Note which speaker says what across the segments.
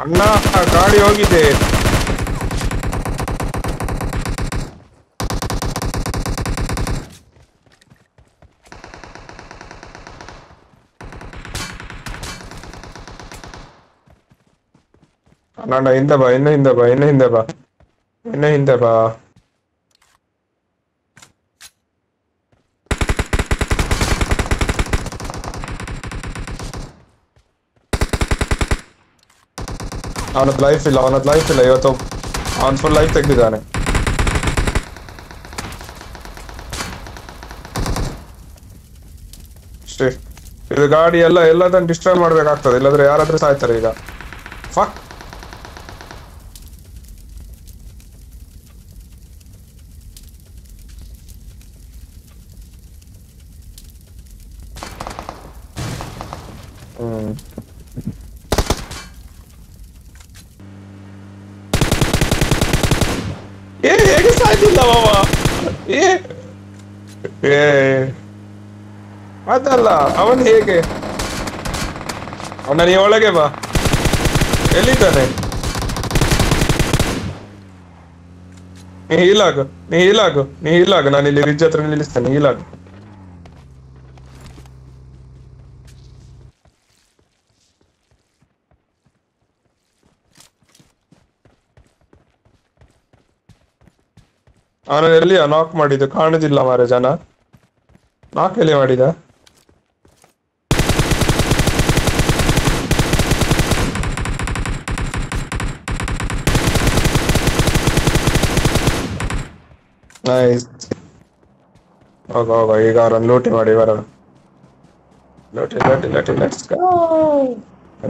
Speaker 1: ಅಣ್ಣ ಗಾಡಿ ಹೋಗಿದೆ ಅಣ್ಣ ಹಿಂದೆ ಬಾ ಇನ್ನು ಹಿಂದೆ ಬಾ ಇನ್ನು ಹಿಂದೆ ಬಾ ಇನ್ನು ಹಿಂದೆ ಬಾ ಅವನದ್ ಲೈಫ್ ಇಲ್ಲ ಅವನದ್ ಲೈಫ್ ಇಲ್ಲ ಇವತ್ತು ಅವನ್ ಫುಲ್ ಲೈಫ್ ತೆಗ್ದಿದ್ದಾನೆ ಇದು ಗಾಡಿ ಎಲ್ಲ, ಎಲ್ಲದನ್ನ ಡಿಸ್ಟ್ರಾಯ್ ಮಾಡ್ಬೇಕಾಗ್ತದೆ. ಇಲ್ಲಾಂದ್ರೆ ಯಾರಾದ್ರೂ ಸಾಯ್ತಾರೆ ಈಗ. Fuck hmm. ಏ ಏ ಅದಲ್ಲ ಅವನ್ ಹೇಗೆ ಅವನ ನೀ ಒಳಗೆ ಬಾ ಎಲ್ಲಿದ್ದಾನೆ ನೀ ಹೀಲಾಗು ನೀ ಹೀಲಾಗು ನೀ ಹೀಲಾಗು ನಾನು ಇಲ್ಲಿ ರಿಜ್ ಹತ್ರ ನಿಲ್ಲಿಸ್ತೇನೆ ಹೀಲಾಗು ಅವನ ಎಲ್ಲಿಯ ನಾಕ್ ಮಾಡಿದ್ದು ಕಾಣುದಿಲ್ಲ ಮಾರ ಜನ ನಾಕ್ ಎಲ್ಲಿ ಮಾಡಿದ ನೈಸ್ ಹೋಗ ಹೋಗ ಈಗ ಅವ್ರನ್ನ ಲೂಟಿ ಮಾಡಿ ಬರ ಲೂಟಿ ಲೂಟಿ ಲೂಟಿ ಲೆಟ್ಸ್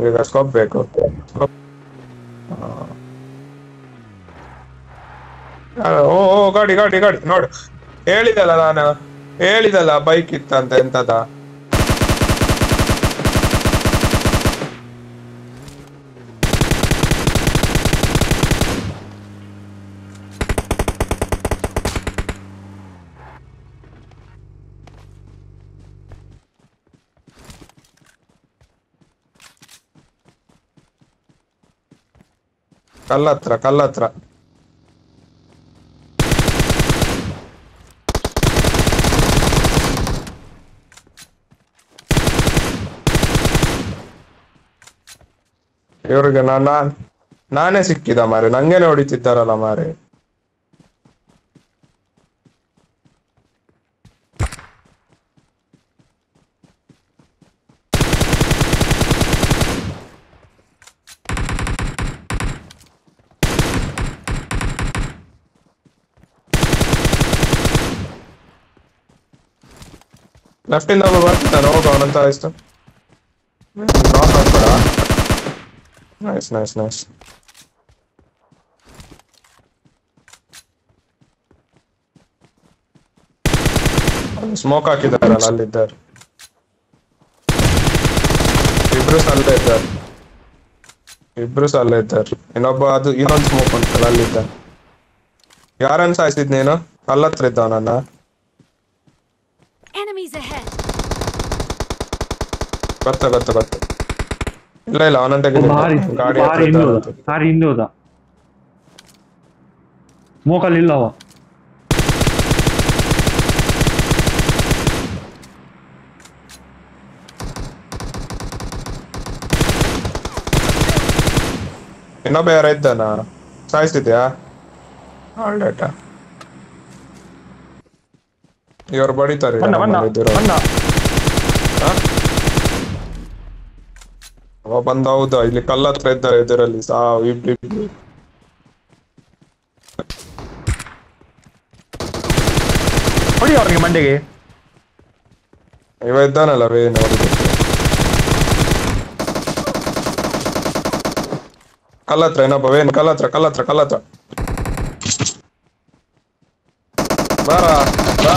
Speaker 1: ಈಗ ಸ್ಕೋಪ್ ಬೇಕು Scope. ಆ. ಆ, ಓ ಓ ಗಾಡಿ ಗಾಡಿ ಗಾಡಿ ನೋಡು. ಹೇಳಿದಲ್ಲ ನಾನು. ಹೇಳಿದಲ್ಲ ಬೈಕ್ ಇತ್ತಂತ ಎಂತದ? ಕಲ್ಲತ್ರ ಕಲ್ಲತ್ರ. ಇವ್ರಿಗೆ ನಾನ್ ನಾನ್ ನಾನೇ ಸಿಕ್ಕಿದ ಮಾರೆ ನಂಗೇನೆ ಹೊಡಿತಿದ್ದಾರಲ್ಲ ಮಾರೆ ಲೆಫ್ಟ್ ಇಂದ ಒಬ್ಬ ಬರ್ತಿದ್ದಾನೆ ಹೋಗ ಅವನಂತ ಆಯ್ತು ನಾಕ್ ಆಗ್ಬೇಡ ನೈಸ್ ನೈಸ್ ನೈಸ್ ಸ್ಮೋಕ್ ಹಾಕಿದಾರಲ್ಲ ಅಲ್ಲಿದ್ದಾರೆ ಇಬ್ರು ಸಹ ಅಲ್ಲೇ ಇದ್ದಾರೆ ಇಬ್ರು ಸಹ ಅಲ್ಲೇ ಇದ್ದಾರೆ ಇನ್ನೊಬ್ಬ ಅದು ಇನ್ನೊಂದು ಸ್ಮೋಕ್ ಉಂಟಲ್ಲ ಅಲ್ಲಿದ್ದ ಯಾರನ್ನ ಸಾಯಿಸಿದ್ ನೀನು ಅಲ್ಲತ್ರ ಇದ್ದವನನ್ನ
Speaker 2: Enemies ahead!
Speaker 1: ಗೊತ್ತ ಗೊತ್ತ ಗೊತ್ತ ಇಲ್ಲ ಇಲ್ಲ
Speaker 3: ಅವನ
Speaker 1: ಗಾಡಿ
Speaker 3: ಹಿಂದೆ ಹೋದ ಇಲ್ಲ ಅವ.
Speaker 1: ಇನ್ನೊಬ್ಬ ಯಾರ ಇದ್ದಾನ? ಸಾಯಿಸಿದ್ಯಾ ಆಲ್ಡೇಟ ಇವ್ರು ಬಡಿತಾರೆ ಅವ ಬಂದ ಹೌದಾ ಇಲ್ಲಿ ಕಲ್ಲ ಹತ್ರ ಇದ್ದಾರೆ ಇದರಲ್ಲಿ ಸಾ ಇಬ್ರು ಇಬ್ರು
Speaker 3: ಹೊಡಿ ಅವ್ರಿಗೆ ಮಂಡೆಗೆ
Speaker 1: ಇವ ಇದ್ದಾನಲ್ಲ ವೇನ್ ಅವ್ರಿಗೆ ಕಲ್ಲ ಕಲ್ಲತ್ರ ಏನಪ್ಪ ವೇನ್ ಕಲ್ಲತ್ರ ಕಲ್ಲತ್ರ ಕಲ್ಲತ್ರ. ಬಾರ ಬಾರ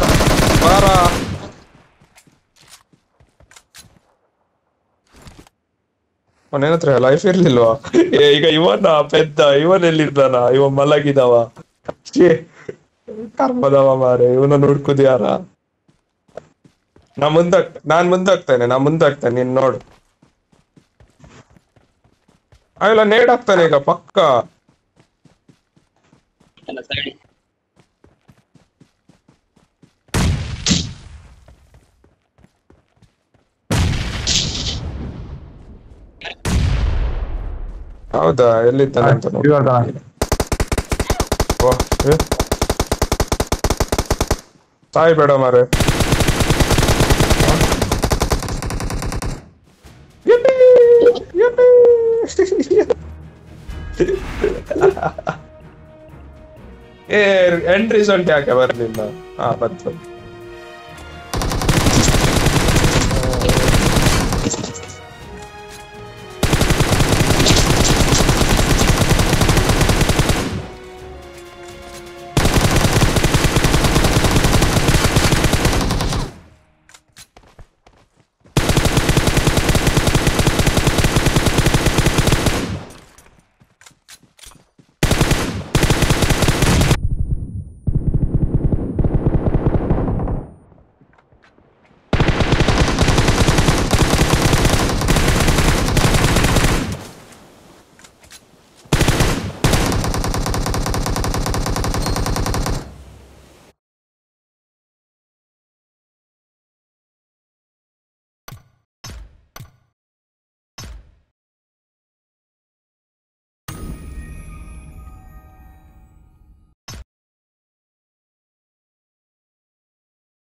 Speaker 1: ಬಾರ. ಅವನೇನ ಹತ್ರ ಲೈಫ್ ಇರ್ಲಿಲ್ವಾ? ಈಗ ಇವನ ಪೆದ್ದ, ಇವನ್ ಎಲ್ಲಿದ್ದಾನ ಇವ ಮಲಗಿದವ. ಕರ್ಮದವ ಮಾರೆ ಇವನ ನೋಡ್ಕುದು ಯಾರ ನಾ ಮುಂದಕ್ ನಾನ್ ಮುಂದಾಗ್ತೇನೆ ನಾ ಮುಂದಾಗ್ತೇನೆ ನೀನ್ ನೋಡು. ಅವೆಲ್ಲ ನೇಡ್ ಆಗ್ತಾನೆ ಈಗ, ಪಕ್ಕ. ಹೌದಾ? ಎಲ್ಲಿದ್ದಾನೆ ಅಂತ ನೋಡಿ? ಸಾಯಿ ಬೇಡ ಮಾರೆ. ಏ ಎಂಟ್ರೀಸ್ ಒಂಟಿ ಯಾಕೆ ಬರ್ಲಿಲ್ಲ. ಹಾ ಬಂತು.